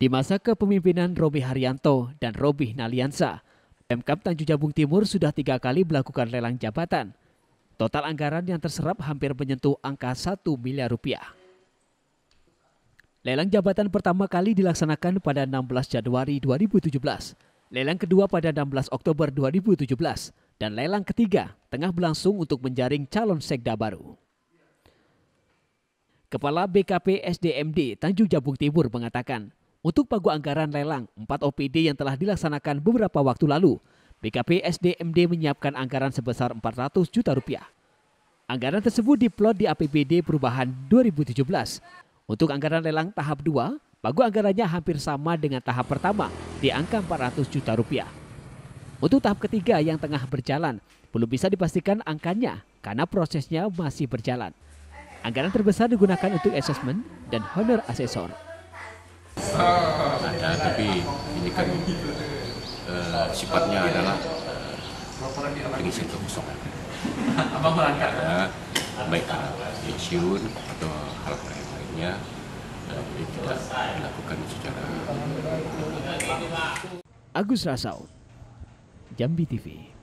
Di masa kepemimpinan Robi Haryanto dan Robi Naliansa, Pemkap Tanjung Jabung Timur sudah tiga kali melakukan lelang jabatan. Total anggaran yang terserap hampir menyentuh angka 1 miliar rupiah. Lelang jabatan pertama kali dilaksanakan pada 16 Januari 2017, lelang kedua pada 16 Oktober 2017, dan lelang ketiga tengah berlangsung untuk menjaring calon sekda baru. Kepala BKP SDMD Tanjung Jabung Timur mengatakan, untuk pagu anggaran lelang 4 OPD yang telah dilaksanakan beberapa waktu lalu, BKP SDMD menyiapkan anggaran sebesar 400 juta rupiah. Anggaran tersebut diplot di APBD Perubahan 2017. Untuk anggaran lelang tahap 2, pagu anggarannya hampir sama dengan tahap pertama di angka 400 juta rupiah. Untuk tahap ketiga yang tengah berjalan, belum bisa dipastikan angkanya karena prosesnya masih berjalan. Anggaran terbesar digunakan untuk asesmen dan honor asesor ada tapi ini kan uh, sifatnya adalah uh, pengisian kekosongan ada baik pensiun atau hal lain lainnya uh, tidak dilakukan secara Agus Rasau Jambi TV